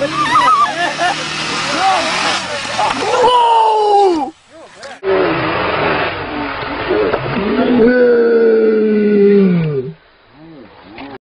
오!